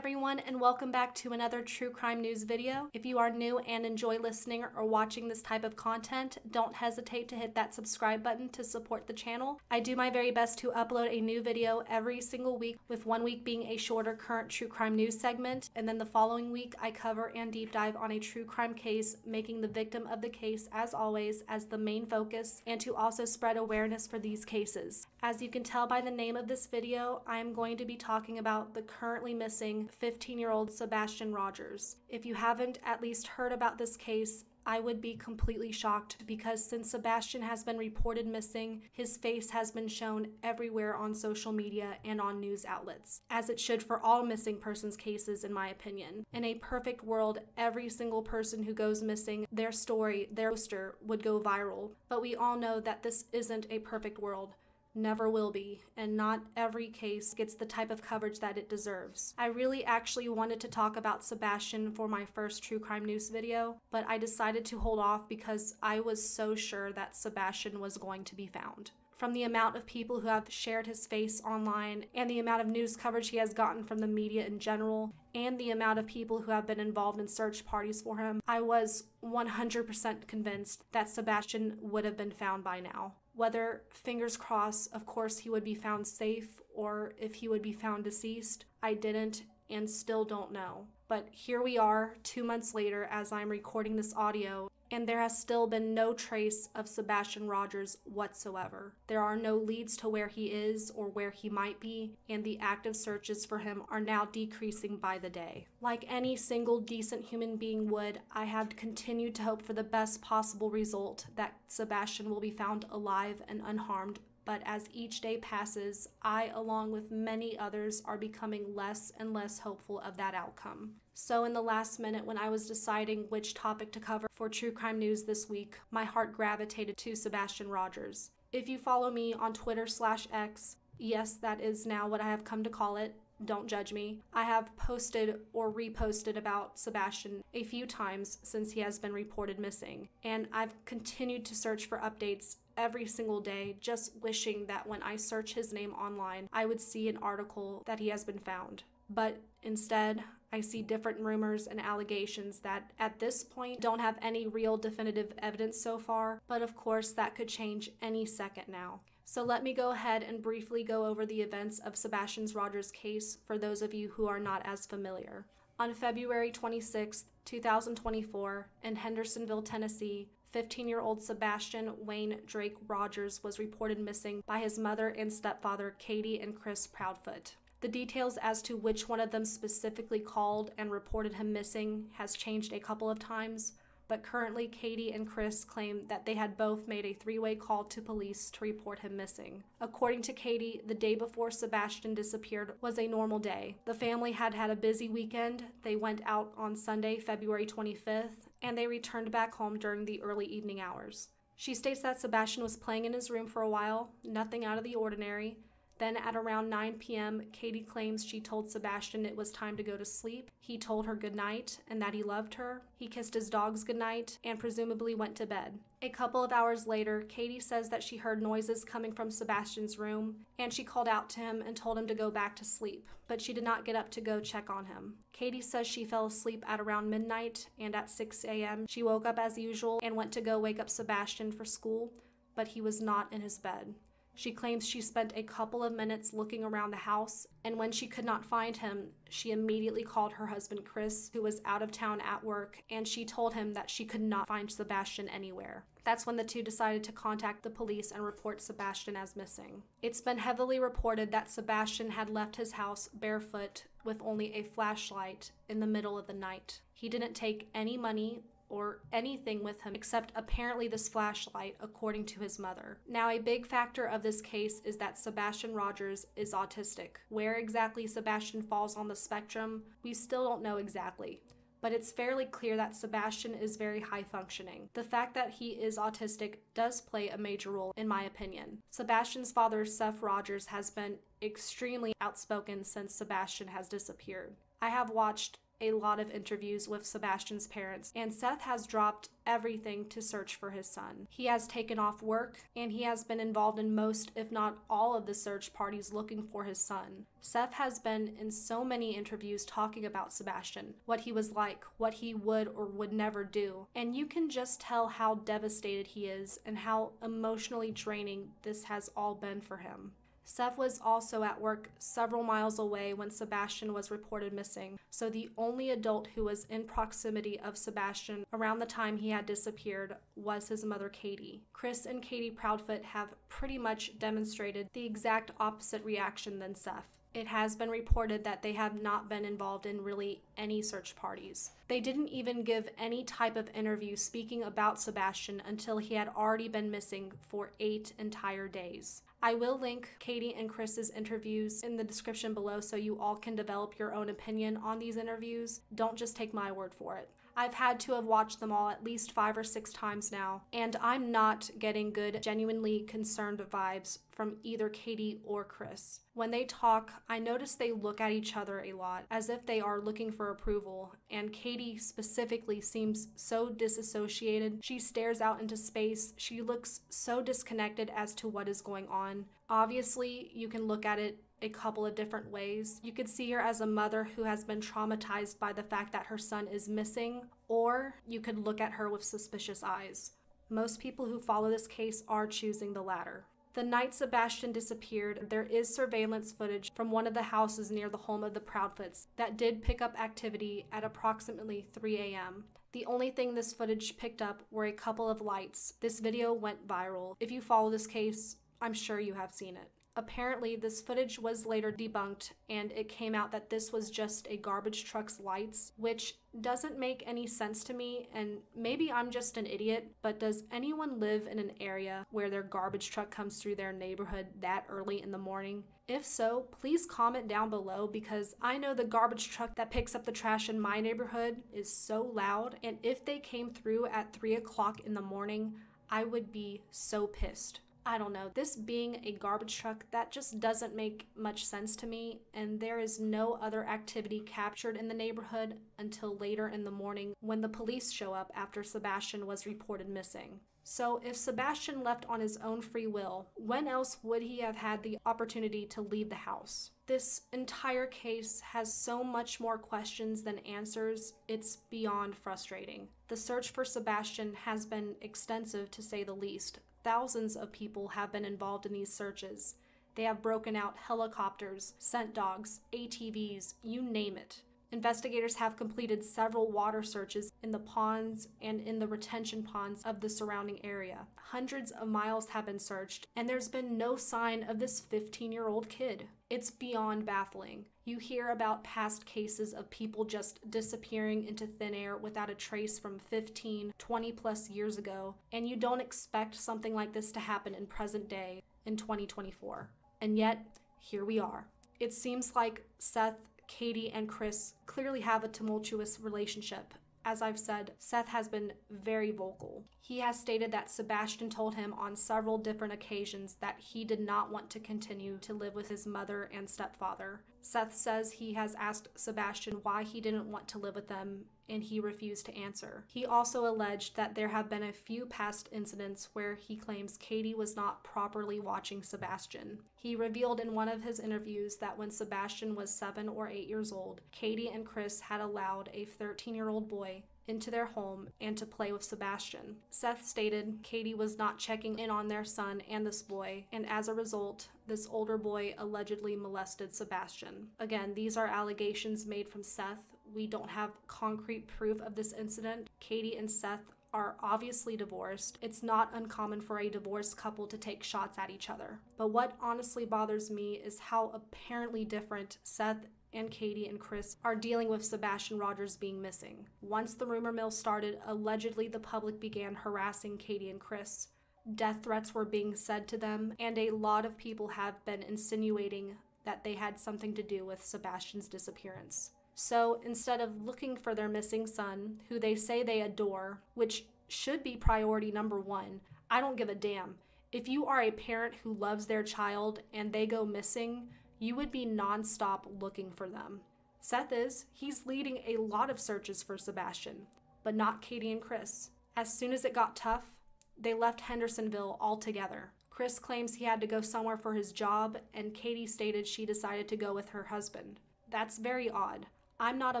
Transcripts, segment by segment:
everyone, and welcome back to another true crime news video. If you are new and enjoy listening or watching this type of content, don't hesitate to hit that subscribe button to support the channel. I do my very best to upload a new video every single week, with one week being a shorter current true crime news segment, and then the following week I cover and deep dive on a true crime case, making the victim of the case, as always, as the main focus, and to also spread awareness for these cases. As you can tell by the name of this video, I am going to be talking about the currently missing 15 year old Sebastian Rogers. If you haven't at least heard about this case, I would be completely shocked because since Sebastian has been reported missing, his face has been shown everywhere on social media and on news outlets, as it should for all missing persons cases, in my opinion. In a perfect world, every single person who goes missing, their story, their poster would go viral. But we all know that this isn't a perfect world never will be, and not every case gets the type of coverage that it deserves. I really actually wanted to talk about Sebastian for my first true crime news video, but I decided to hold off because I was so sure that Sebastian was going to be found. From the amount of people who have shared his face online, and the amount of news coverage he has gotten from the media in general, and the amount of people who have been involved in search parties for him, I was 100% convinced that Sebastian would have been found by now whether, fingers crossed, of course, he would be found safe or if he would be found deceased. I didn't and still don't know. But here we are, two months later, as I'm recording this audio, and there has still been no trace of Sebastian Rogers whatsoever. There are no leads to where he is or where he might be, and the active searches for him are now decreasing by the day. Like any single decent human being would, I have continued to hope for the best possible result that Sebastian will be found alive and unharmed but as each day passes, I, along with many others, are becoming less and less hopeful of that outcome. So, in the last minute, when I was deciding which topic to cover for True Crime News this week, my heart gravitated to Sebastian Rogers. If you follow me on Twitter slash X, yes, that is now what I have come to call it. Don't judge me. I have posted or reposted about Sebastian a few times since he has been reported missing, and I've continued to search for updates every single day, just wishing that when I search his name online, I would see an article that he has been found. But instead, I see different rumors and allegations that at this point don't have any real definitive evidence so far, but of course that could change any second now. So let me go ahead and briefly go over the events of Sebastian Rogers' case for those of you who are not as familiar. On February 26, 2024, in Hendersonville, Tennessee, 15 year old Sebastian Wayne Drake Rogers was reported missing by his mother and stepfather, Katie and Chris Proudfoot. The details as to which one of them specifically called and reported him missing has changed a couple of times, but currently Katie and Chris claim that they had both made a three way call to police to report him missing. According to Katie, the day before Sebastian disappeared was a normal day. The family had had a busy weekend. They went out on Sunday, February 25th, and they returned back home during the early evening hours. She states that Sebastian was playing in his room for a while, nothing out of the ordinary. Then at around 9 p.m., Katie claims she told Sebastian it was time to go to sleep. He told her goodnight and that he loved her. He kissed his dogs goodnight and presumably went to bed. A couple of hours later, Katie says that she heard noises coming from Sebastian's room and she called out to him and told him to go back to sleep, but she did not get up to go check on him. Katie says she fell asleep at around midnight and at 6 a.m. she woke up as usual and went to go wake up Sebastian for school, but he was not in his bed. She claims she spent a couple of minutes looking around the house, and when she could not find him, she immediately called her husband Chris, who was out of town at work, and she told him that she could not find Sebastian anywhere. That's when the two decided to contact the police and report Sebastian as missing. It's been heavily reported that Sebastian had left his house barefoot with only a flashlight in the middle of the night. He didn't take any money or anything with him except apparently this flashlight, according to his mother. Now, a big factor of this case is that Sebastian Rogers is autistic. Where exactly Sebastian falls on the spectrum, we still don't know exactly but it's fairly clear that Sebastian is very high functioning. The fact that he is autistic does play a major role, in my opinion. Sebastian's father, Seth Rogers, has been extremely outspoken since Sebastian has disappeared. I have watched a lot of interviews with Sebastian's parents, and Seth has dropped everything to search for his son. He has taken off work and he has been involved in most, if not all, of the search parties looking for his son. Seth has been in so many interviews talking about Sebastian, what he was like, what he would or would never do, and you can just tell how devastated he is and how emotionally draining this has all been for him. Seth was also at work several miles away when Sebastian was reported missing, so the only adult who was in proximity of Sebastian around the time he had disappeared was his mother, Katie. Chris and Katie Proudfoot have pretty much demonstrated the exact opposite reaction than Seth. It has been reported that they have not been involved in really any search parties. They didn't even give any type of interview speaking about Sebastian until he had already been missing for eight entire days. I will link Katie and Chris's interviews in the description below so you all can develop your own opinion on these interviews. Don't just take my word for it. I've had to have watched them all at least five or six times now, and I'm not getting good, genuinely concerned vibes from either Katie or Chris. When they talk, I notice they look at each other a lot, as if they are looking for approval, and Katie specifically seems so disassociated. She stares out into space, she looks so disconnected as to what is going on. Obviously, you can look at it a couple of different ways. You could see her as a mother who has been traumatized by the fact that her son is missing, or you could look at her with suspicious eyes. Most people who follow this case are choosing the latter. The night Sebastian disappeared, there is surveillance footage from one of the houses near the home of the Proudfoots that did pick up activity at approximately 3 a.m. The only thing this footage picked up were a couple of lights. This video went viral. If you follow this case, I'm sure you have seen it. Apparently, this footage was later debunked, and it came out that this was just a garbage truck's lights, which doesn't make any sense to me. And maybe I'm just an idiot, but does anyone live in an area where their garbage truck comes through their neighborhood that early in the morning? If so, please comment down below because I know the garbage truck that picks up the trash in my neighborhood is so loud, and if they came through at 3 o'clock in the morning, I would be so pissed. I don't know, this being a garbage truck, that just doesn't make much sense to me, and there is no other activity captured in the neighborhood until later in the morning when the police show up after Sebastian was reported missing. So, if Sebastian left on his own free will, when else would he have had the opportunity to leave the house? This entire case has so much more questions than answers, it's beyond frustrating. The search for Sebastian has been extensive to say the least, Thousands of people have been involved in these searches. They have broken out helicopters, scent dogs, ATVs, you name it. Investigators have completed several water searches in the ponds and in the retention ponds of the surrounding area. Hundreds of miles have been searched, and there's been no sign of this 15 year old kid. It's beyond baffling. You hear about past cases of people just disappearing into thin air without a trace from 15, 20 plus years ago, and you don't expect something like this to happen in present day in 2024. And yet, here we are. It seems like Seth Katie and Chris clearly have a tumultuous relationship. As I've said, Seth has been very vocal. He has stated that Sebastian told him on several different occasions that he did not want to continue to live with his mother and stepfather. Seth says he has asked Sebastian why he didn't want to live with them and he refused to answer. He also alleged that there have been a few past incidents where he claims Katie was not properly watching Sebastian. He revealed in one of his interviews that when Sebastian was seven or eight years old, Katie and Chris had allowed a 13 year old boy into their home and to play with Sebastian. Seth stated Katie was not checking in on their son and this boy, and as a result, this older boy allegedly molested Sebastian. Again, these are allegations made from Seth. We don't have concrete proof of this incident. Katie and Seth are obviously divorced. It's not uncommon for a divorced couple to take shots at each other. But what honestly bothers me is how apparently different Seth and Katie and Chris are dealing with Sebastian Rogers being missing. Once the rumor mill started, allegedly the public began harassing Katie and Chris. Death threats were being said to them, and a lot of people have been insinuating that they had something to do with Sebastian's disappearance. So instead of looking for their missing son, who they say they adore, which should be priority number one, I don't give a damn. If you are a parent who loves their child and they go missing, you would be nonstop looking for them. Seth is. He's leading a lot of searches for Sebastian, but not Katie and Chris. As soon as it got tough, they left Hendersonville altogether. Chris claims he had to go somewhere for his job, and Katie stated she decided to go with her husband. That's very odd. I'm not a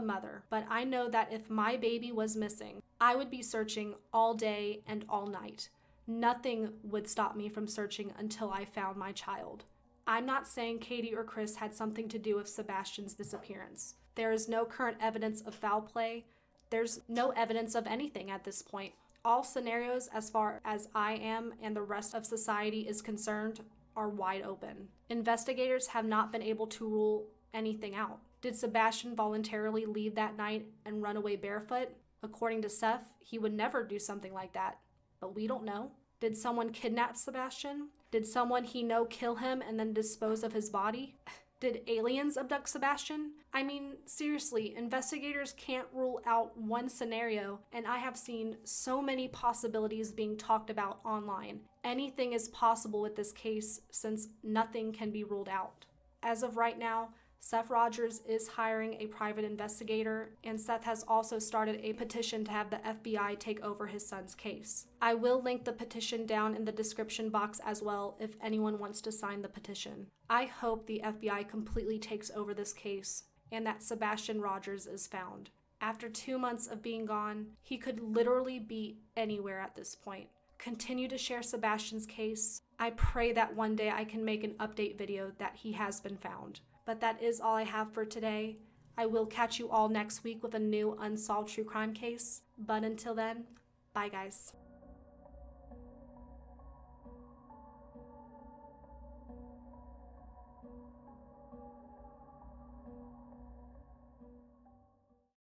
mother, but I know that if my baby was missing, I would be searching all day and all night. Nothing would stop me from searching until I found my child. I'm not saying Katie or Chris had something to do with Sebastian's disappearance. There is no current evidence of foul play. There's no evidence of anything at this point. All scenarios, as far as I am and the rest of society is concerned, are wide open. Investigators have not been able to rule anything out. Did Sebastian voluntarily leave that night and run away barefoot? According to Seth, he would never do something like that. But we don't know. Did someone kidnap Sebastian? Did someone he know kill him and then dispose of his body? Did aliens abduct Sebastian? I mean, seriously, investigators can't rule out one scenario, and I have seen so many possibilities being talked about online. Anything is possible with this case since nothing can be ruled out. As of right now, Seth Rogers is hiring a private investigator, and Seth has also started a petition to have the FBI take over his son's case. I will link the petition down in the description box as well if anyone wants to sign the petition. I hope the FBI completely takes over this case and that Sebastian Rogers is found. After two months of being gone, he could literally be anywhere at this point. Continue to share Sebastian's case. I pray that one day I can make an update video that he has been found. But that is all I have for today. I will catch you all next week with a new unsolved true crime case. But until then, bye guys.